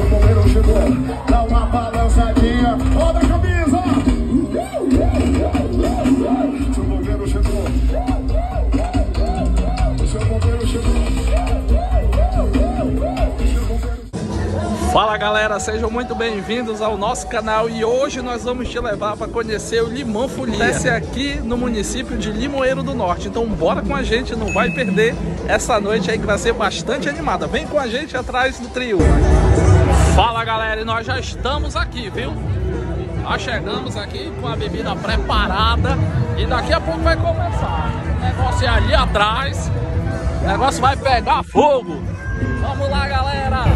Seu bombeiro chegou, dá uma balançadinha. Roda a camisa. Seu bombeiro chegou. Seu bombeiro chegou. Fala galera, sejam muito bem-vindos ao nosso canal e hoje nós vamos te levar para conhecer o Limão Folia. Esse aqui no município de Limoeiro do Norte. Então bora com a gente, não vai perder essa noite aí que vai ser bastante animada. Vem com a gente atrás do trio. Fala galera, e nós já estamos aqui, viu? Nós chegamos aqui com a bebida preparada e daqui a pouco vai começar. O negócio é ali atrás, o negócio vai pegar fogo. Vamos lá galera!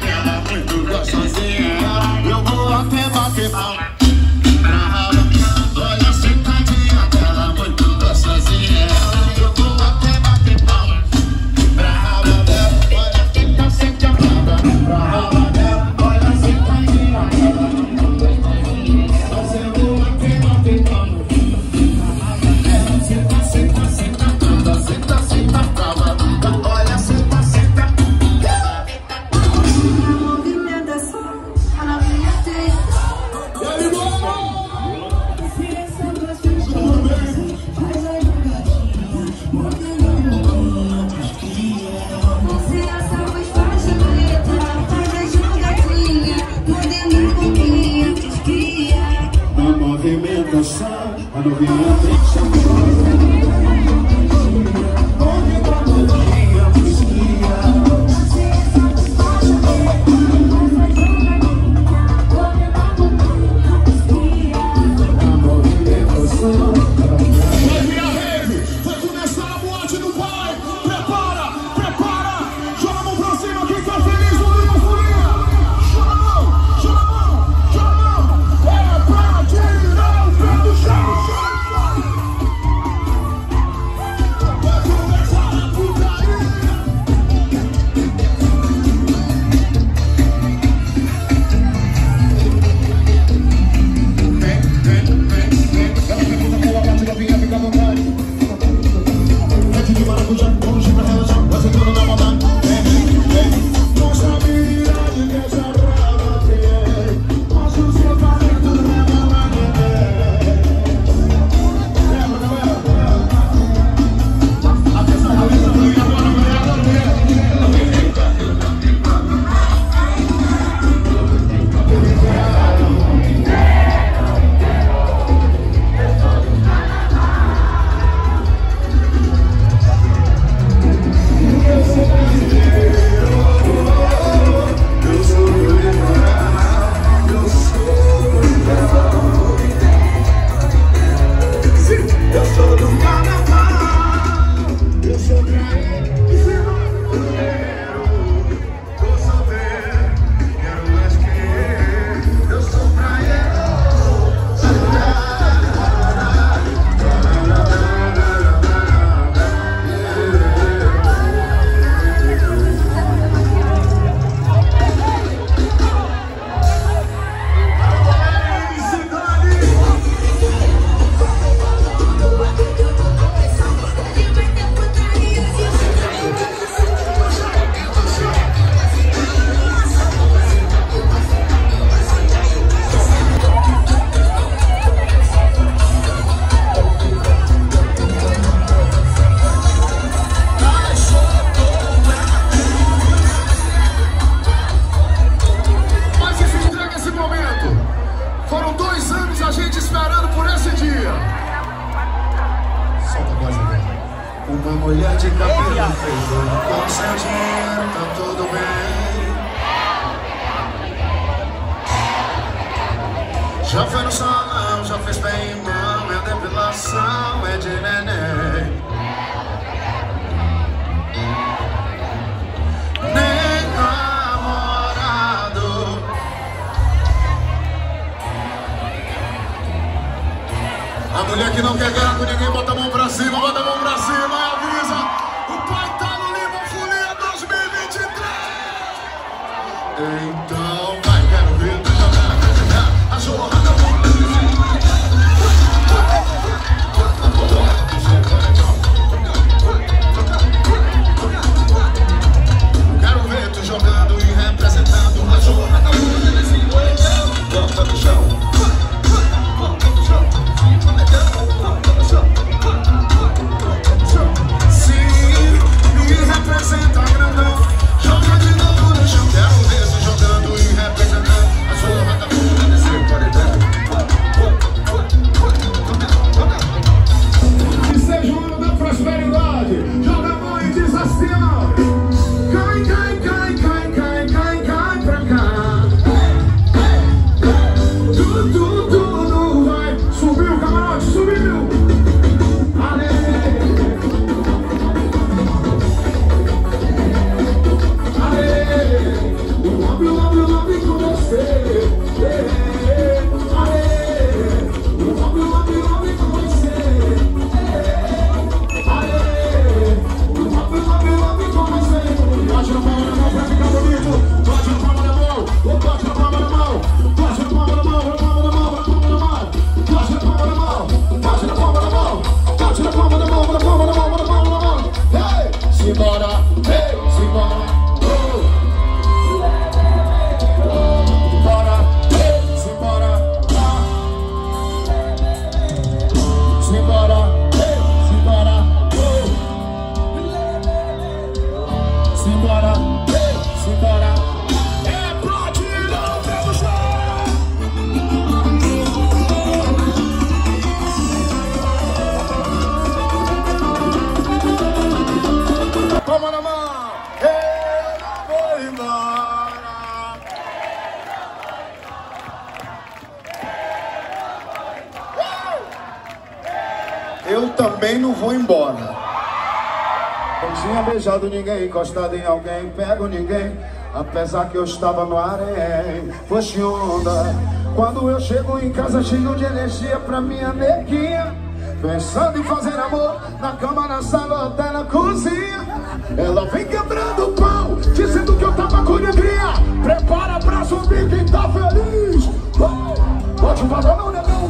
Yeah. Halloween. vou embora. Não tinha beijado ninguém, encostado em alguém, pego ninguém. Apesar que eu estava no arém, foi onda. Quando eu chego em casa, cheio de energia pra minha neguinha. Pensando em fazer amor, na cama, na sala, até na cozinha. Ela vem quebrando o pau, dizendo que eu tava com alegria. Prepara pra subir quem tá feliz. Pode falar, não, negão.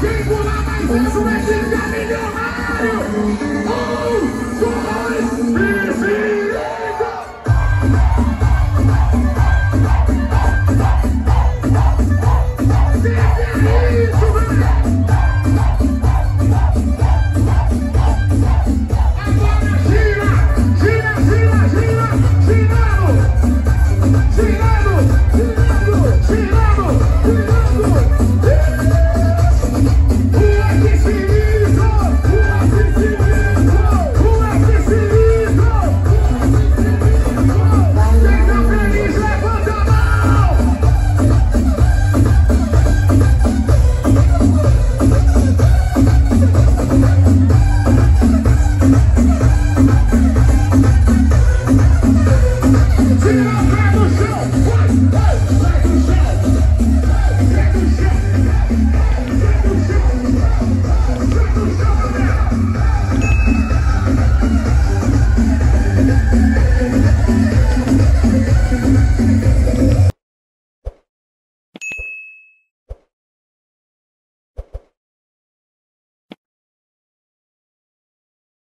Quem pular mais alto, vai ficar milionário! Um, dois,